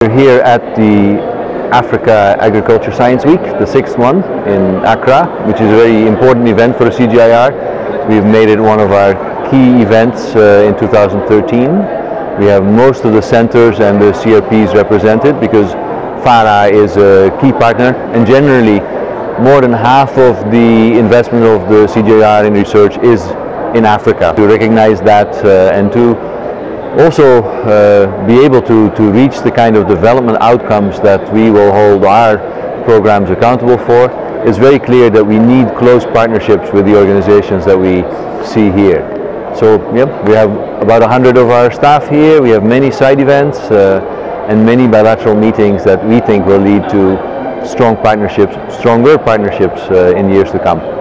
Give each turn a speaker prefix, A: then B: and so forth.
A: We're here at the Africa Agriculture Science Week, the sixth one in Accra, which is a very important event for the CGIAR. We've made it one of our key events uh, in 2013. We have most of the centers and the CRPs represented because FARA is a key partner and generally more than half of the investment of the CGIAR in research is in Africa. To recognize that uh, and to also uh, be able to, to reach the kind of development outcomes that we will hold our programs accountable for, it's very clear that we need close partnerships with the organizations that we see here. So yeah, we have about 100 of our staff here, we have many side events uh, and many bilateral meetings that we think will lead to strong partnerships, stronger partnerships uh, in years to come.